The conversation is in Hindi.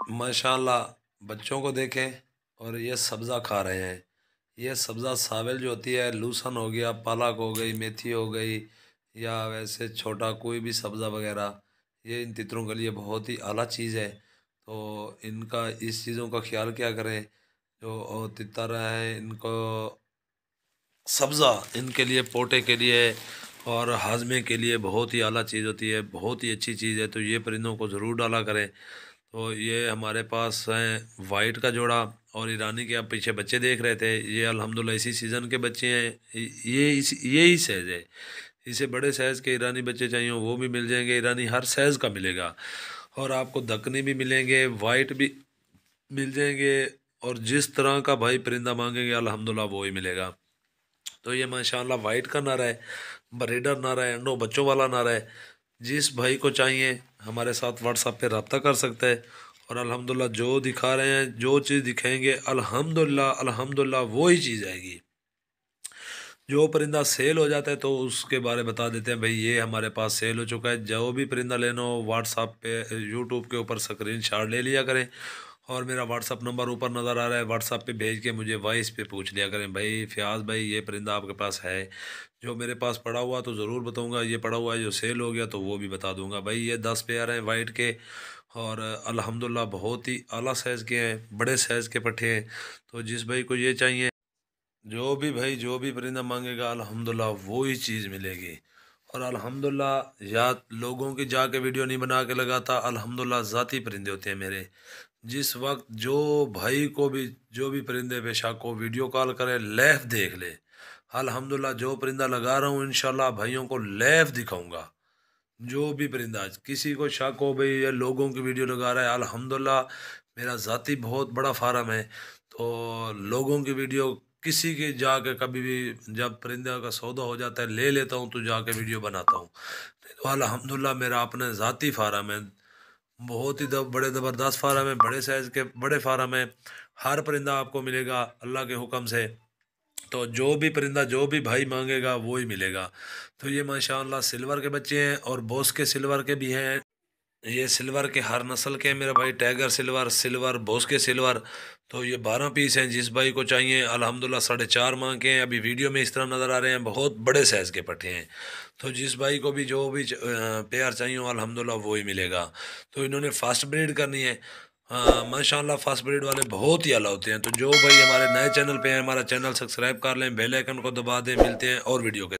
माशाल्लाह, बच्चों को देखें और ये सब्ज़ा खा रहे हैं। ये सब्ज़ा सावेल जो होती है, लूसन हो गया, पालक हो गई, मेथी हो गई, या वैसे छोटा कोई भी सब्ज़ा वगैरह, ये इन तितरों के लिए बहुत ही आला चीज़ है। तो इनका, इस चीज़ों का ख्याल क्या करें? जो तितर है, इनको सब्ज़ा इनके लिए, पोटे के लिए और हाजमे के लिए बहुत ही आला चीज़ होती है, बहुत ही अच्छी चीज़ है। तो ये परिंदों को ज़रूर डाला करें। तो ये हमारे पास हैं वाइट का जोड़ा और ईरानी के आप पीछे बच्चे देख रहे थे। ये अल्हम्दुलिल्लाह इसी सीज़न के बच्चे हैं। ये इस, ये ही साइज़ है। इसे बड़े साइज़ के ईरानी बच्चे चाहिए, वो भी मिल जाएँगे। ईरानी हर साइज़ का मिलेगा। और आपको दकनी भी मिलेंगे वाइट भी मिल जाएँगे और जिस तरह का भाई परिंदा मांगेंगे, अल्हम्दुलिल्लाह वो ही मिलेगा। तो ये माशाल्लाह वाइट का नारा है ब्रेडर नारा है अंडो बच्चों वाला नारा है। जिस भाई को चाहिए, हमारे साथ व्हाट्सअप पे रबता कर सकते हैं। और अल्हम्दुलिल्लाह, जो दिखा रहे हैं, जो चीज़ दिखाएँगे अल्हम्दुलिल्लाह अल्हम्दुलिल्लाह वो ही चीज़ आएगी। जो परिंदा सेल हो जाता है तो उसके बारे बता देते हैं, भाई, ये हमारे पास सेल हो चुका है। जो भी परिंदा लेना हो व्हाट्सअप पे यूट्यूब के ऊपर स्क्रीन शॉट ले लिया करें। और मेरा व्हाट्सअप नंबर ऊपर नज़र आ रहा है। व्हाट्सअप पे भेज के मुझे वॉइस पे पूछ लिया करें। भाई फ्याज भाई, ये परिंदा आपके पास है। जो मेरे पास पड़ा हुआ तो ज़रूर बताऊँगा। ये पड़ा हुआ है, जो सेल हो गया तो वो भी बता दूँगा। भाई, ये दस पेयर हैं वाइट के और अल्हम्दुलिल्लाह बहुत ही आला साइज़ के हैं, बड़े साइज़ के पट्टे हैं। तो जिस भाई को ये चाहिए, जो भी भाई, जो भी परिंदा मांगेगा, अल्हम्दुलिल्लाह वो ही चीज़ मिलेगी। और अल्हम्दुलिल्लाह, या लोगों की जाके वीडियो नहीं बना के लगाता, अल्हम्दुलिल्लाह ज़ाती परिंदे होते हैं मेरे। जिस वक्त जो भाई को भी, जो भी परिंदे पेशा को वीडियो कॉल करे लैफ देख ले। अल्हम्दुलिल्लाह, जो परिंदा लगा रहा हूँ इन भाइयों को लेफ दिखाऊँगा। जो भी परिंदा, किसी को शक हो भाई, ये लोगों की वीडियो लगा रहा है, अल्हम्दुलिल्लाह, मेरा ज़ाती बहुत बड़ा फार्म है। तो लोगों की वीडियो, किसी के जाके कभी भी, जब परिंदे का सौदा हो जाता है, ले लेता हूँ तो जाके वीडियो बनाता हूँ। तो अलहमदिल्ला मेरा अपने ज़ाती फार्म है। बहुत ही दब, बड़े ज़बरदस्त फार्म है बड़े साइज़ के बड़े फार्म है। हर परिंदा आपको मिलेगा अल्लाह के हुक्म से। तो जो भी परिंदा जो भी भाई मांगेगा वो ही मिलेगा। तो ये माशाल्लाह सिल्वर के बच्चे हैं और बोस के सिल्वर के भी हैं। ये सिल्वर के हर नस्ल के हैं मेरे भाई, टाइगर सिल्वर सिल्वर बोस के सिल्वर। तो ये बारह पीस हैं जिस भाई को चाहिए। अल्हम्दुलिल्लाह साढ़े चार माह के हैं। अभी वीडियो में इस तरह नज़र आ रहे हैं। बहुत बड़े साइज़ के पट्टे हैं। तो जिस भाई को भी जो भी पेयर चाहिए अल्हम्दुलिल्लाह वो ही मिलेगा। तो इन्होंने फास्ट ब्रीड करनी है। माशाल्लाह फास्ट ब्रीड वाले बहुत ही अला होते हैं। तो जो भाई हमारे नए चैनल पे हैं, हमारा चैनल सब्सक्राइब कर लें बेल आइकन को दबा दें, मिलते हैं और वीडियो के